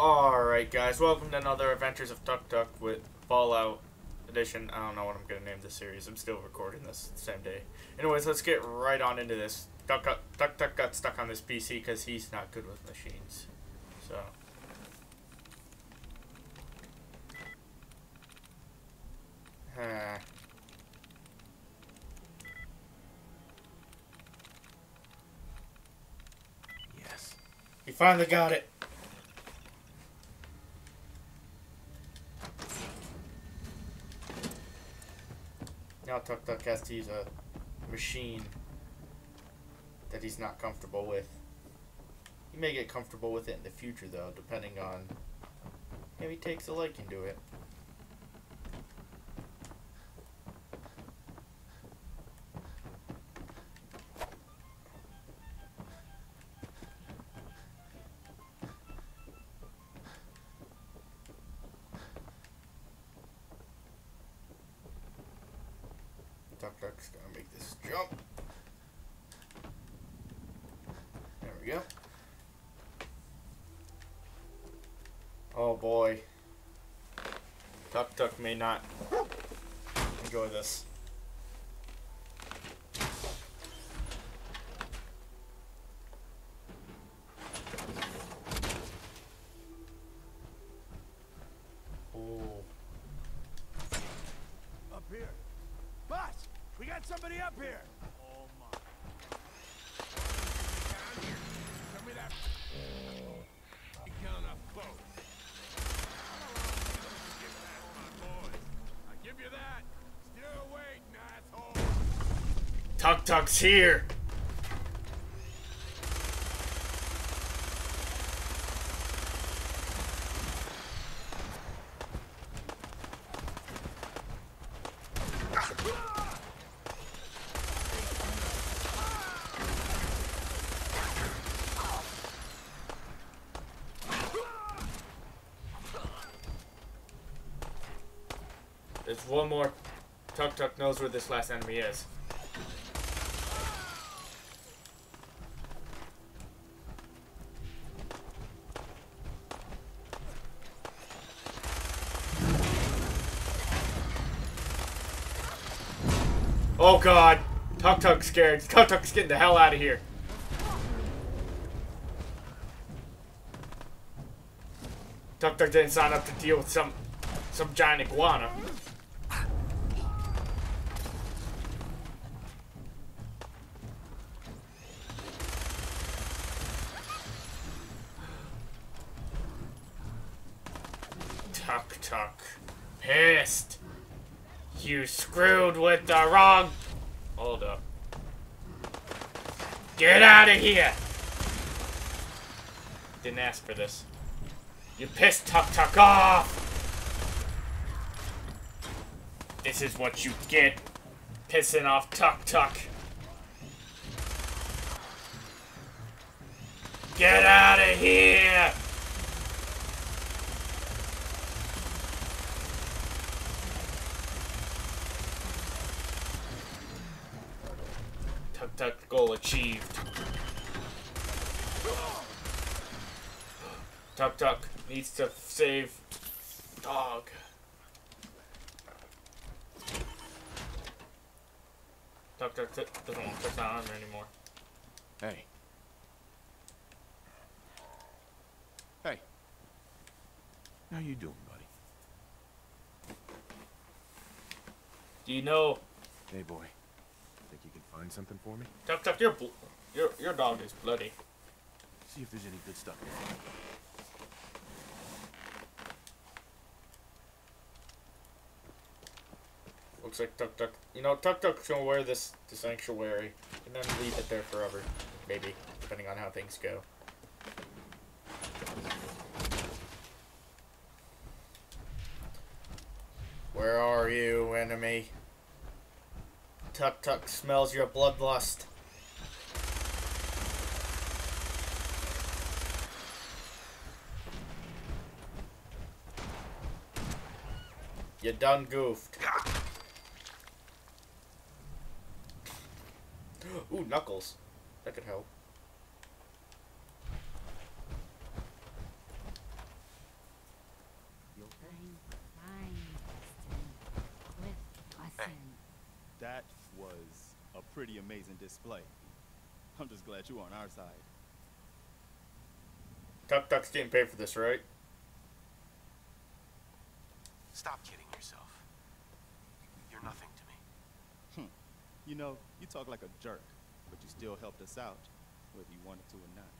Alright guys, welcome to another Adventures of Tuk Tuk with Fallout Edition. I don't know what I'm going to name this series. I'm still recording this same day. Anyways, let's get right on into this. Tuk, Tuk got stuck on this PC because he's not good with machines. So... Yes. He finally got it. Now Tuk has to use a machine that he's not comfortable with. He may get comfortable with it in the future, though, depending on if he takes a liking to it. Tuk's gonna make this jump. There we go. Oh boy. Tuk Tuk may not enjoy this. Oh. Up here. Boss, we got somebody up here. Oh my. Down here. Show me that. You count up close. Get past my boys. I give you that. Still waiting, asshole. Tuk Tuk's here! There's one more. Tuk Tuk knows where this last enemy is. Oh god! Tuk Tuk's scared. Tuk Tuk's getting the hell out of here. Tuk Tuk didn't sign up to deal with some some giant iguana. Tuk Tuk. Pissed. You screwed with the wrong. Hold up. Get out of here! Didn't ask for this. You pissed Tuk Tuk off! This is what you get. Pissing off Tuk Tuk. Get out of here! Tuk goal achieved. Tuk Tuk needs to save dog. Tuk Tuk doesn't want to touch that armor anymore. Hey. Hey. How you doing, buddy? Do you know Hey, boy. Think you can find something for me? Tuk, Tuk, Your bl- your your dog is bloody. See if there's any good stuff here. Looks like Tuk Tuk. You know, Tuk Tuk's gonna wear this the sanctuary and then leave it there forever, maybe, depending on how things go. Where are you, enemy? Tuk Tuk smells your bloodlust. You done goofed. Ooh, Knuckles. That could help. That was a pretty amazing display. I'm just glad you're on our side. Tuk Tuk's getting paid for this, right? Stop kidding yourself. You're nothing to me. Hmm. You know, you talk like a jerk, but you still helped us out, whether you wanted to or not.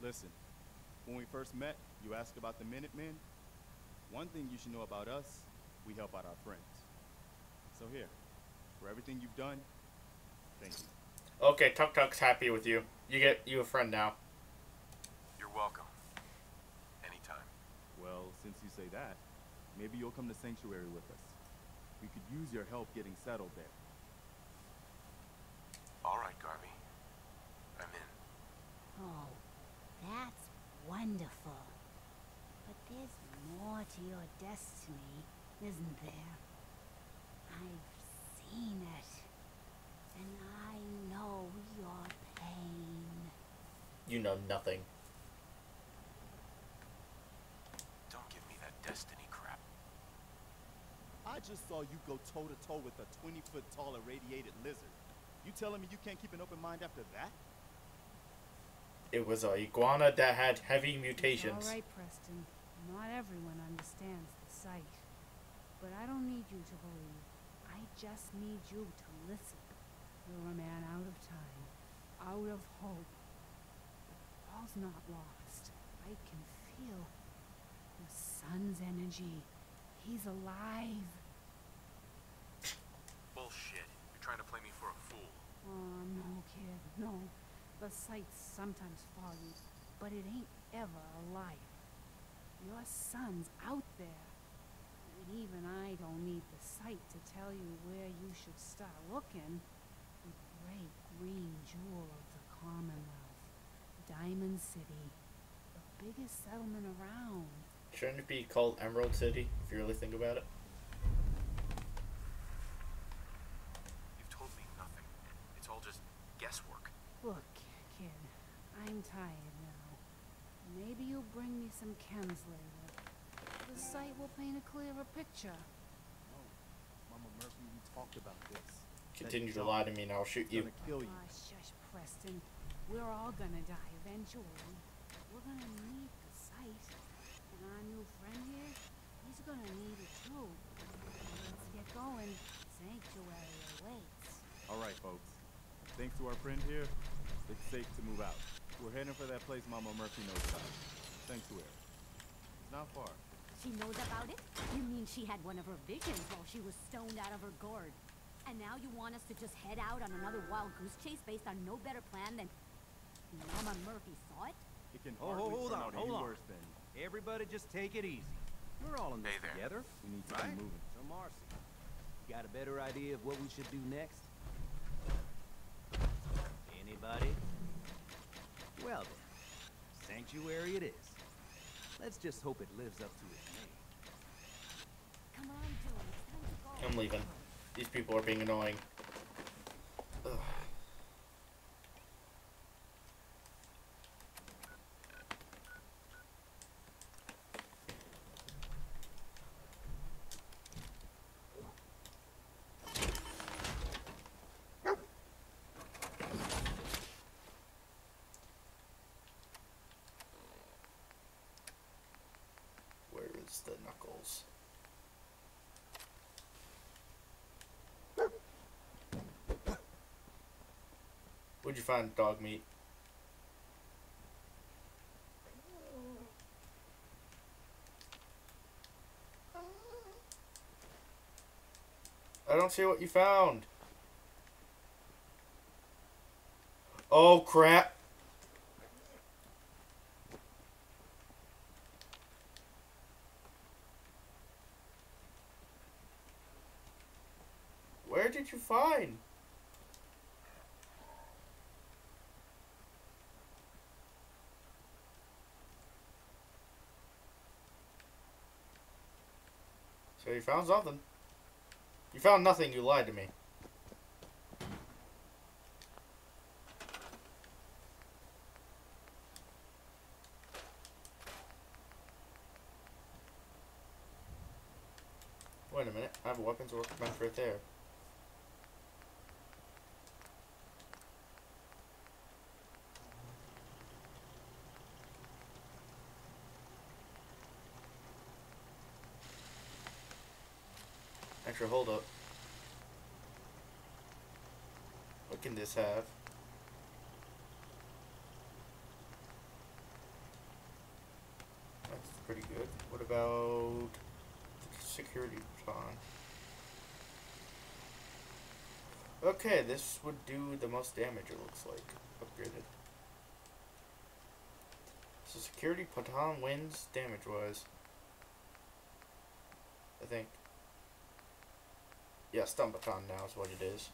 Listen, when we first met, you asked about the Minutemen. One thing you should know about us, we help out our friends. So here, for everything you've done, thank you. Okay, Tuk Tuk's happy with you. You get you a friend now. You're welcome. Anytime. Well, since you say that, maybe you'll come to Sanctuary with us. We could use your help getting settled there. All right, Garvey. I'm in. Oh, that's wonderful. But there's more to your destiny, isn't there? I've seen it. And I know your pain. You know nothing. Don't give me that destiny crap. I just saw you go toe to toe with a 20 foot tall irradiated lizard. You telling me you can't keep an open mind after that? It was a iguana that had heavy mutations. All right, Preston. Not everyone understands the sight. But I don't need you to believe. I just need you to listen. You're a man out of time, out of hope. All's not lost. I can feel the son's energy. He's alive. Bullshit. You're trying to play me for a fool. Oh, no, kid, no. The sight's sometimes foggy, but it ain't ever a liar. Your son's out there. And even I don't need the sight to tell you where you should start looking. The great green jewel of the Commonwealth. Diamond City. The biggest settlement around. Shouldn't it be called Emerald City if you really think about it? You've told me nothing. It's all just guesswork. Look, kid, I'm tired now. Maybe you'll bring me some chems later. The sight will paint a clearer picture. No. Mama Murphy, we talked about this. Continue to lie to me and I'll shoot you. gonna kill you. Ah, shush, Preston. We're all gonna die eventually. We're gonna need the sight. And our new friend here, he's gonna need it too. Let's get going. Sanctuary awaits. All right, folks. Thanks to our friend here, it's safe to move out. We're heading for that place Mama Murphy knows about. Sanctuary. It's not far. She knows about it? You mean she had one of her visions while she was stoned out of her gourd? And now you want us to just head out on another wild goose chase based on no better plan than Mama Murphy saw it? It can Oh, hardly hold on, out hold on. worse than Everybody just take it easy. We're all in this Hey there. together. we need to right? be moving. So Marcy, you got a better idea of what we should do next? Anybody? Well then, sanctuary it is. Let's just hope it lives up to its name. Come on, Joe. It's time to go. I'm leaving. These people are being annoying. Ugh. Where is the knuckles? What'd you find, Dogmeat? I don't see what you found. Oh crap. Where did you find? So you found something. You found nothing, you lied to me. Wait a minute, I have a weapons workbench right there. Hold up. What can this have? That's pretty good. What about security baton? Okay, this would do the most damage, it looks like. Upgraded. So security baton wins damage wise. I think. Yeah, stun baton now is what it is.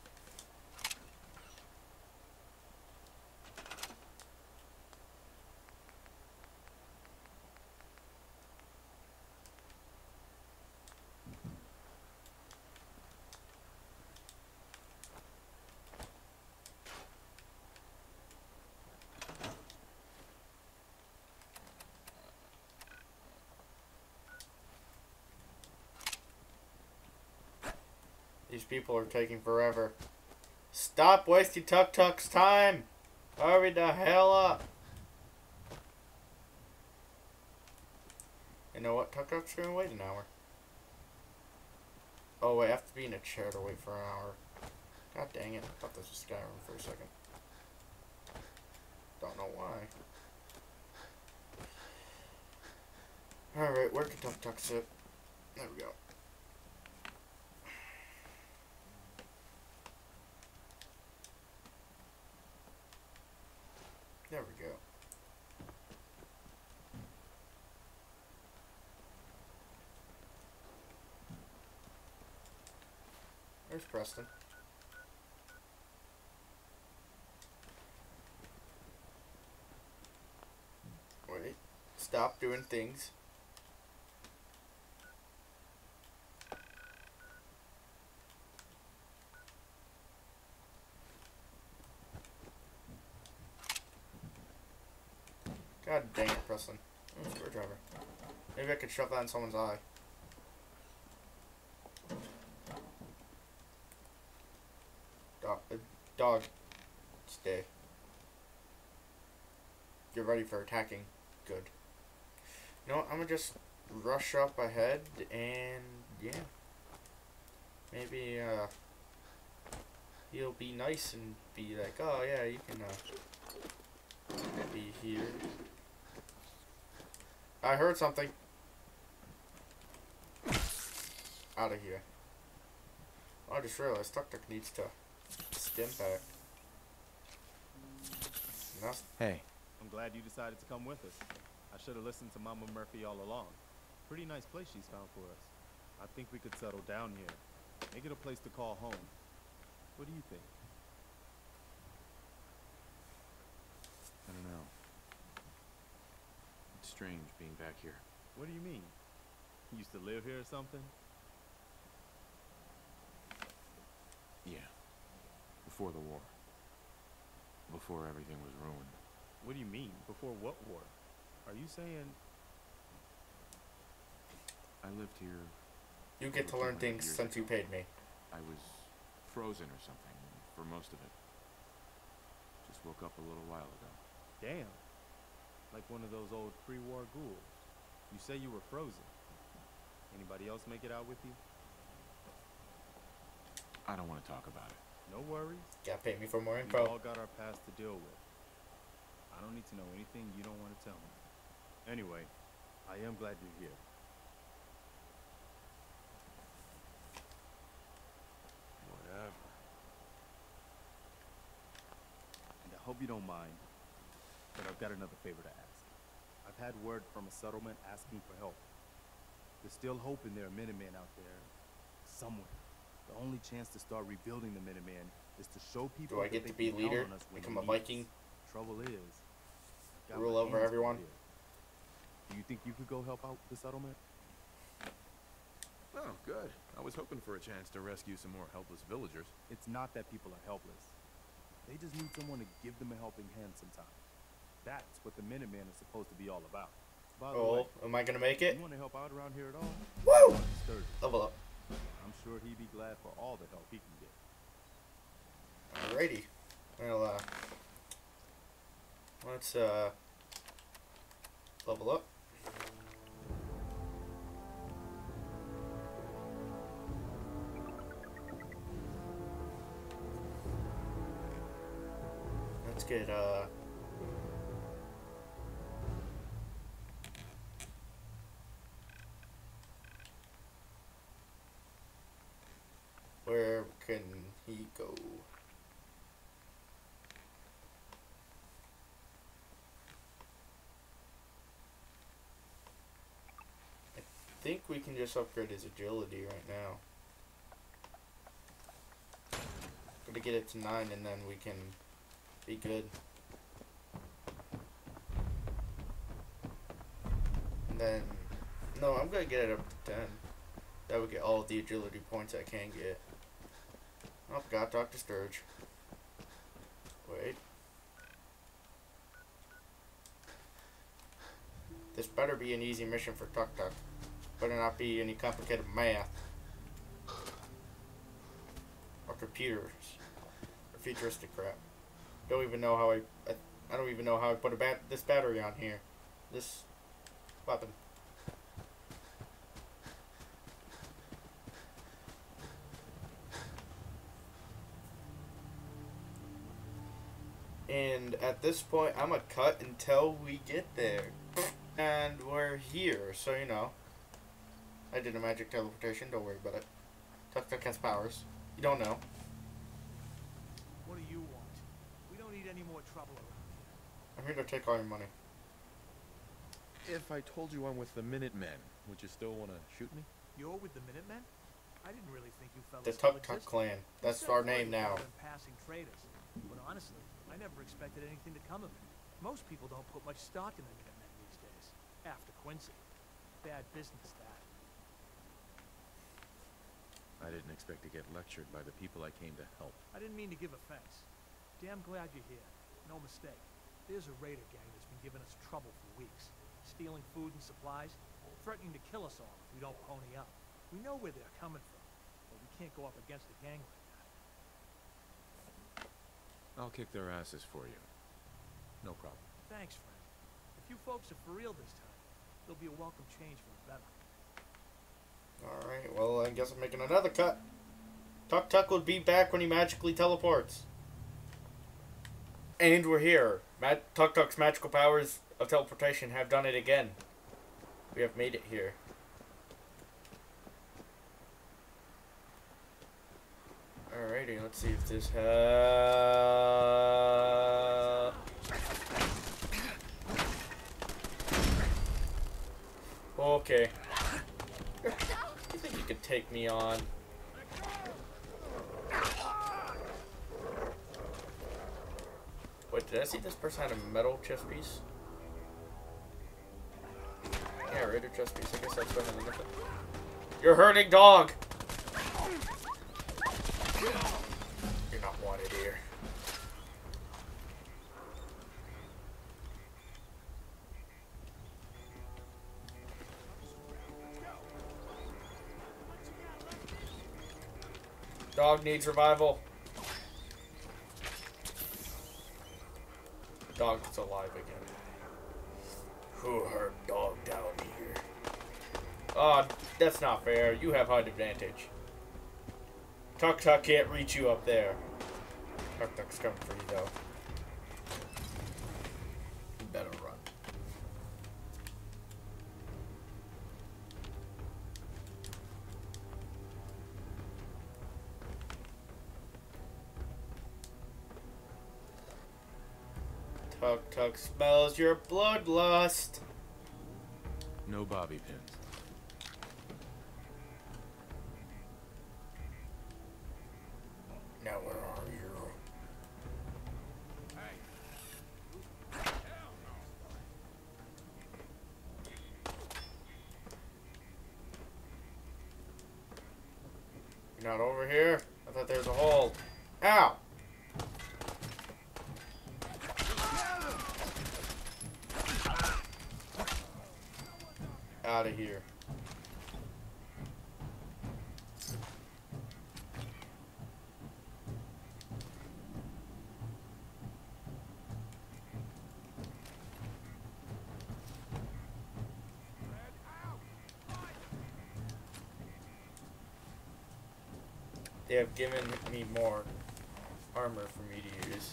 These people are taking forever. Stop wasting Tuk Tuk's time! Hurry the hell up! You know what? Tuk Tuk's gonna wait an hour. Oh wait, I have to be in a chair to wait for an hour. God dang it. I thought this was Skyrim for a second. Don't know why. Alright, where can Tuk Tuk sit? There we go. There we go. There's Preston. Wait. Stop doing things. God dang it, Preston. Screwdriver. Maybe I could shove that in someone's eye. Dog. Uh, dog. Stay. Get ready for attacking. Good. You know what? I'm gonna just rush up ahead and yeah. Maybe uh he'll be nice and be like, oh yeah, you can uh be here. I heard something. Out of here. I just realized Tuk needs to stim back. Hey, I'm glad you decided to come with us. I should have listened to Mama Murphy all along. Pretty nice place she's found for us. I think we could settle down here. Make it a place to call home. What do you think? I don't know. It's strange being back here. What do you mean? You used to live here or something? Yeah. Before the war. Before everything was ruined. What do you mean? Before what war? Are you saying I lived here. you get to learn things years since you paid me. I was frozen or something for most of it. Just woke up a little while ago. Damn. Like one of those old pre-war ghouls. You say you were frozen. Anybody else make it out with you? I don't want to talk about it. No worries. Gotta pay me for more info. We info. all got our past to deal with. I don't need to know anything you don't want to tell me. Anyway, I am glad you're here. Whatever. And I hope you don't mind, but I've got another favor to ask. I've had word from a settlement asking for help. There's still hope in there are Minutemen out there. Somewhere. The only chance to start rebuilding the Minutemen is to show people Do I get they to be leader? on us when Become a need us. Viking? Trouble is, Rule over everyone? here. Do you think you could go help out the settlement? Oh, good. I was hoping for a chance to rescue some more helpless villagers. It's not that people are helpless. They just need someone to give them a helping hand sometimes. That's what the Minutemen are supposed to be all about. By the oh, way, Oh, am I gonna make it? you want to help out around here at all? Woo! Level up. I'm sure he'd be glad for all the help he can get. Alrighty. Well, uh, let's uh, level up. Let's get uh, just upgrade his agility right now. Gonna get it to 9 and then we can be good. And then, no, I'm gonna get it up to 10. That would get all the agility points I can get. Oh, forgot Dr. Sturge. Wait. This better be an easy mission for Tuk Tuk. Better not be any complicated math. Or computers. Or futuristic crap. Don't even know how I, I, I don't even know how I put a bat this battery on here. This weapon. And at this point, I'm gonna cut until we get there. And we're here, so you know. I did a magic teleportation, don't worry about it. Tuk Tuk has powers. You don't know. What do you want? We don't need any more trouble around here. I'm here to take all your money. If I told you I'm with the Minutemen, would you still want to shoot me? You're with the Minutemen? I didn't really think you fellas The still Tuk Tuk clan. That's our name now. passing traders. But honestly, I never expected anything to come of it. Most people don't put much stock in the Minutemen these days. After Quincy. Bad business, that. I didn't expect to get lectured by the people I came to help. I didn't mean to give offense. Damn glad you're here. No mistake. There's a raider gang that's been giving us trouble for weeks. Stealing food and supplies, threatening to kill us all if we don't pony up. We know where they're coming from, but we can't go up against a gang like that. I'll kick their asses for you. No problem. Thanks, friend. If you folks are for real this time, there'll be a welcome change for the better. Alright, well, I guess I'm making another cut. Tuk Tuk would be back when he magically teleports. And we're here. Mag- Tuk Tuk's magical powers of teleportation have done it again. We have made it here. Alrighty, let's see if this ha Okay. You think you could take me on? Wait, did I see this person had a metal chest piece? Yeah, raider chest piece. I guess that's better than nothing. You're hurting dog! Dog needs revival. Dog is alive again. Who hurt dog down here? Oh, that's not fair. You have height advantage. Tuk Tuk can't reach you up there. Tuk Tuk's coming for you though. You better run. Tuk Tuk smells your bloodlust. No bobby pins. have given me more armor for me to use.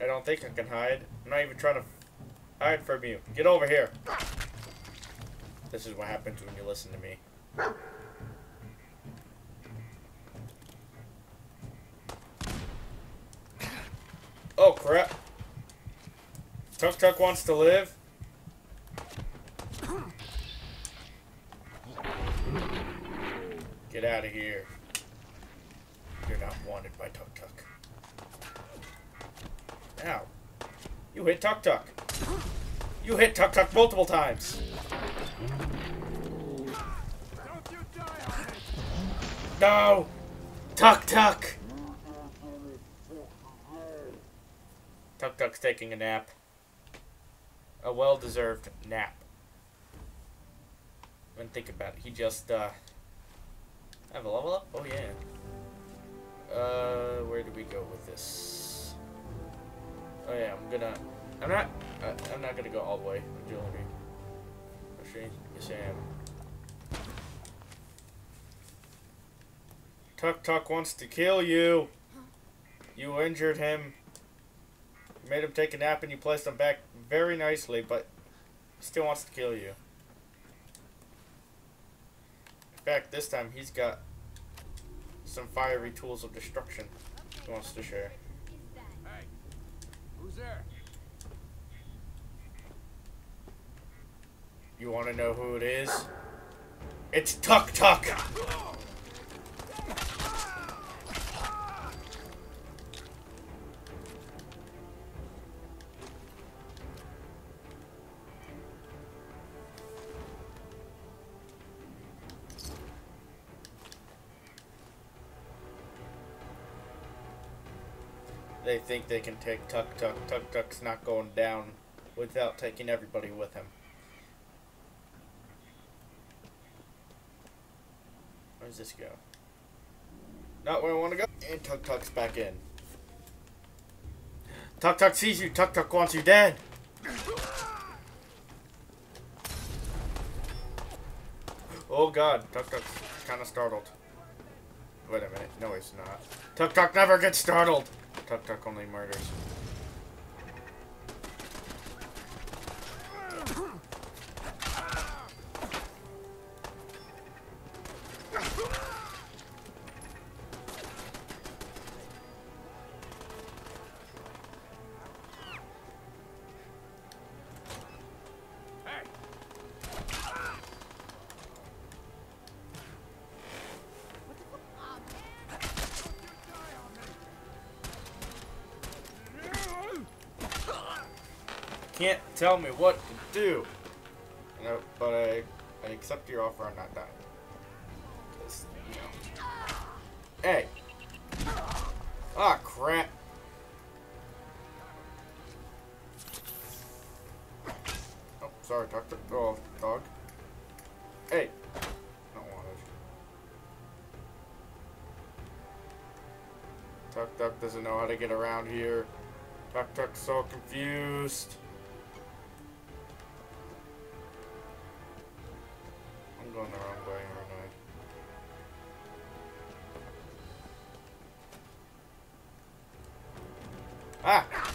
I don't think I can hide. I'm not even trying to hide from you. Get over here. This is what happens when you listen to me. Oh crap. Tuk Tuk wants to live. Get out of here. You're not wanted by Tuk Tuk. Ow. You hit Tuk Tuk. You hit Tuk Tuk multiple times. No! Tuk Tuk! Tuk Tuk's taking a nap. A well deserved nap. When think about it, he just, uh. Have a level up? Oh, yeah. Uh, where do we go with this? Oh, yeah, I'm gonna. I'm not. Uh, I'm not gonna go all the way. Agility. Actually, yes, I am. Tuk Tuk wants to kill you. You injured him. You made him take a nap and you placed him back very nicely, but he still wants to kill you. In fact, this time he's got some fiery tools of destruction he wants to share. Hey, who's there? You want to know who it is? It's Tuk Tuk! They think they can take Tuk Tuk. Tuk Tuk's not going down without taking everybody with him. Where does this go? Not where I want to go. And Tuk Tuk's back in. Tuk Tuk sees you. Tuk Tuk wants you dead. Oh god, Tuk Tuk's kind of startled. Wait a minute. No, he's not. Tuk Tuk never gets startled. Tuk Tuk only murders. Can't tell me what to do. But I, I accept your offer. I'm not dying. you know. Hey. Ah, crap. Oh, sorry, Doctor. Oh, dog. Hey. Don't want it. Tuk Tuk doesn't know how to get around here. Tuk Tuk's so confused. Ah!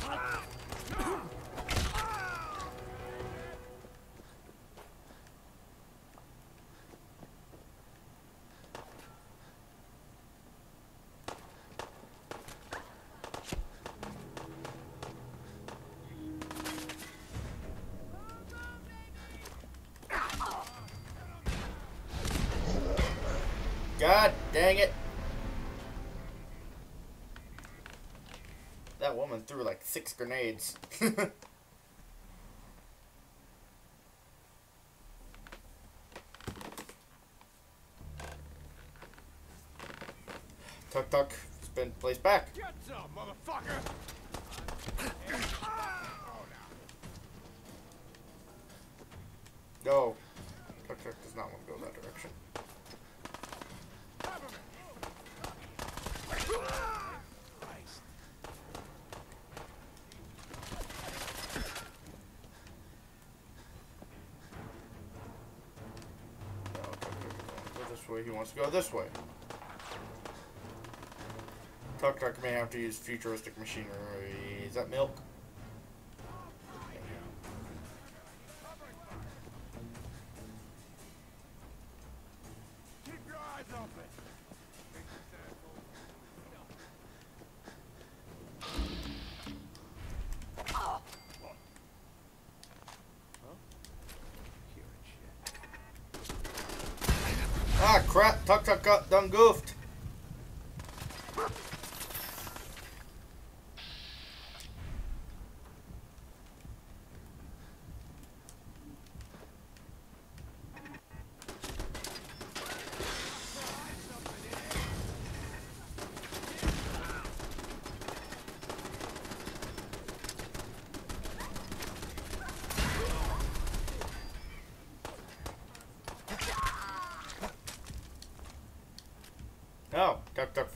Six grenades. Tuck, Tuk has been placed back. Get some, motherfucker! Way. He wants to go this way. Tuk Tuk may have to use futuristic machinery Is that milk?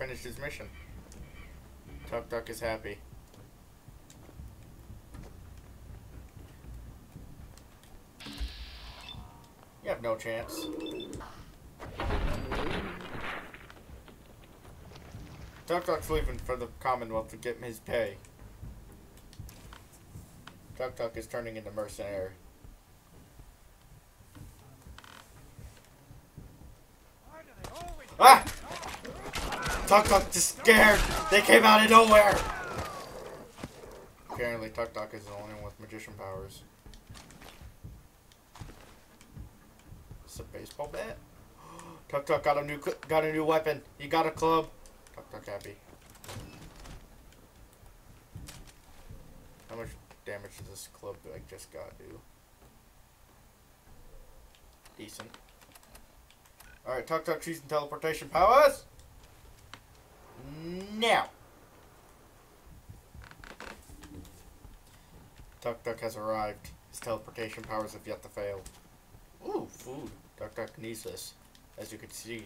Finished his mission. Tuk Tuk is happy. You have no chance. Tuk Tuk's leaving for the Commonwealth to get his pay. Tuk Tuk is turning into mercenary. Ah! Tuk Tuk is scared. They came out of nowhere. Apparently, Tuk Tuk is the only one with magician powers. It's a baseball bat. Tuk Tuk got a new got a new weapon. He got a club. Tuk Tuk happy. How much damage does this club I just got do? Decent. Alright, Tuk Tuk using teleportation powers. Now. Tuk Tuk has arrived. His teleportation powers have yet to fail. Ooh, food. Tuk Tuk needs this, as you can see.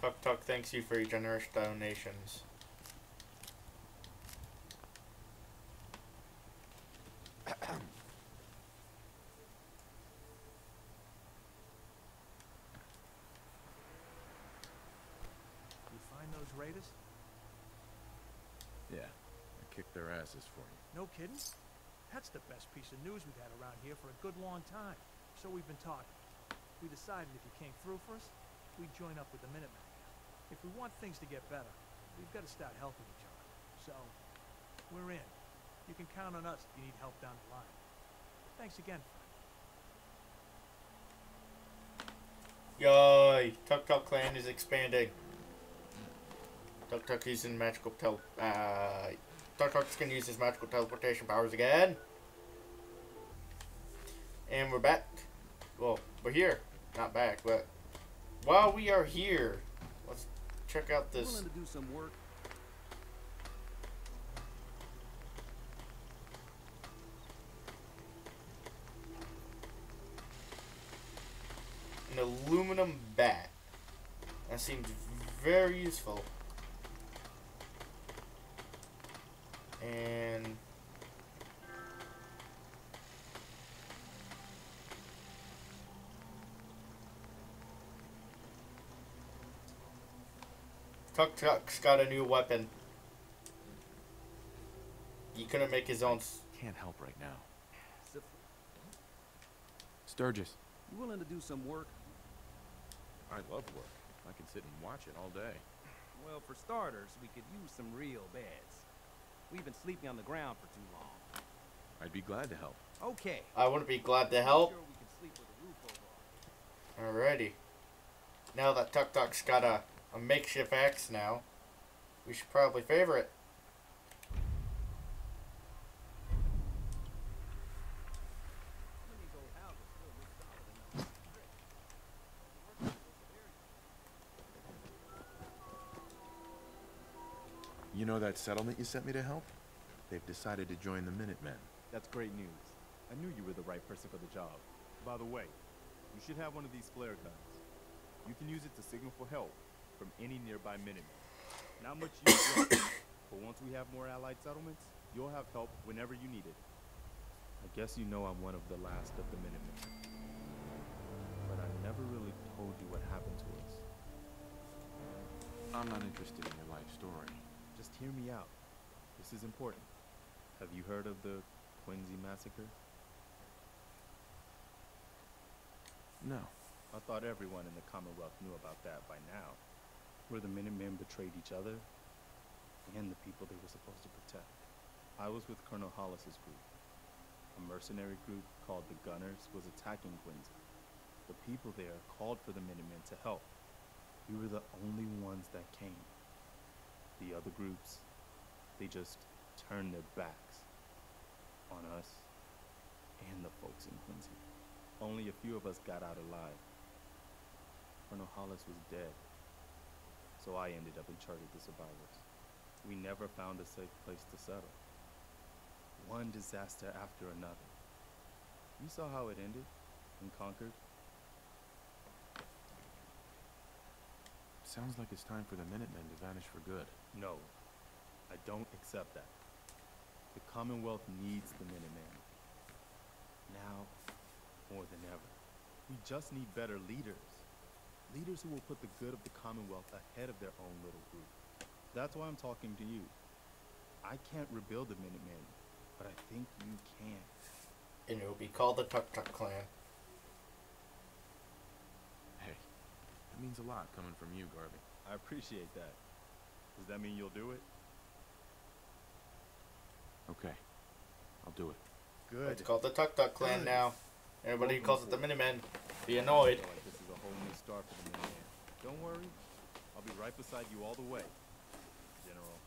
Tuk Tuk thanks you for your generous donations. You find those raiders? Yeah, I kicked their asses for you. No kidding? That's the best piece of news we've had around here for a good long time. So we've been talking. We decided if you came through for us, we'd join up with the Minutemen. If we want things to get better, we've got to start helping each other. So, we're in. You can count on us if you need help down the line. Thanks again, friend. Yay! Tuk Tuk Clan is expanding. Tuk Tuk using magical tel. Uh, Tuk Tuk's gonna use his magical teleportation powers again. And we're back. Well, we're here. Not back, but while we are here, let's check out this. to do some work? An aluminum bat. That seems very useful. And Tuk Tuk's got a new weapon. He couldn't make his own. Can't help right now. Sturges. You willing to do some work? I love work. I can sit and watch it all day. Well, for starters, we could use some real beds. We've been sleeping on the ground for too long. I'd be glad to help. Okay. I wouldn't be glad to help. Sure we can sleep with a roof over our Alrighty. Now that Tuk Tuk's got a, a makeshift axe now, we should probably favor it. that settlement you sent me to help? They've decided to join the Minutemen. That's great news. I knew you were the right person for the job. By the way, you should have one of these flare guns. You can use it to signal for help from any nearby Minutemen. Not much use yet, but once we have more allied settlements, you'll have help whenever you need it. I guess you know I'm one of the last of the Minutemen. But I never really told you what happened to us. I'm not interested in your life story. Just hear me out. This is important. Have you heard of the Quincy massacre? No. I thought everyone in the Commonwealth knew about that by now. Where the Minutemen betrayed each other and the people they were supposed to protect. I was with Colonel Hollis's group. A mercenary group called the Gunners was attacking Quincy. The people there called for the Minutemen to help. We were the only ones that came. The other groups, they just turned their backs on us and the folks in Quincy. Only a few of us got out alive. Colonel Hollis was dead, so I ended up in charge of the survivors. We never found a safe place to settle. One disaster after another. You saw how it ended in Concord? Sounds like it's time for the Minutemen to vanish for good. No, I don't accept that. The Commonwealth needs the Minutemen. Now, more than ever. We just need better leaders. Leaders who will put the good of the Commonwealth ahead of their own little group. That's why I'm talking to you. I can't rebuild the Minutemen, but I think you can. And it will be called the Tuk Tuk Clan. Hey, that means a lot coming from you, Garvey. I appreciate that. Does that mean you'll do it? Okay. I'll do it. Good. It's called the Tuk Tuk Clan Good. now. Everybody Welcome calls it the aboard. Minutemen. Be annoyed. like this is a whole new start for the Minutemen. Don't worry, I'll be right beside you all the way, General.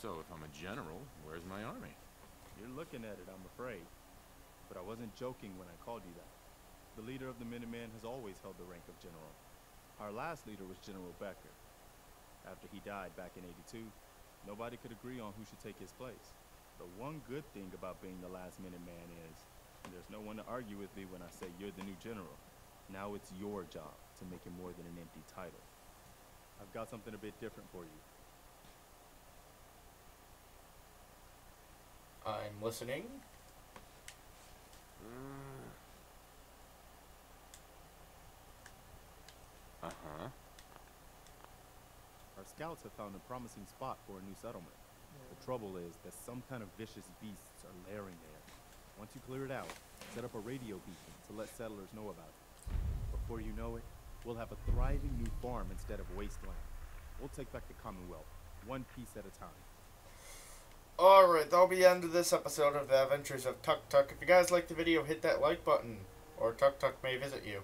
So, if I'm a general, where's my army? You're looking at it, I'm afraid. But I wasn't joking when I called you that. The leader of the Minutemen has always held the rank of general. Our last leader was General Becker. After he died back in 82, nobody could agree on who should take his place. The one good thing about being the last Minuteman is there's no one to argue with me when I say you're the new general. Now it's your job to make it more than an empty title. I've got something a bit different for you. I'm listening. Uh huh. Our scouts have found a promising spot for a new settlement. The trouble is that some kind of vicious beasts are lairing there. Once you clear it out, set up a radio beacon to let settlers know about it. Before you know it, we'll have a thriving new farm instead of wasteland. We'll take back the Commonwealth, one piece at a time. Alright, that'll be the end of this episode of the Adventures of Tuk Tuk. If you guys liked the video, hit that like button. Or Tuk Tuk may visit you.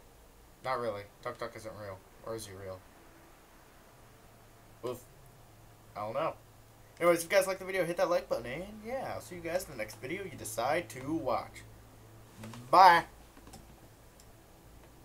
Not really. Tuk Tuk isn't real. Or is he real? Oof. I don't know. Anyways, if you guys like the video, hit that like button. And yeah, I'll see you guys in the next video you decide to watch. Bye.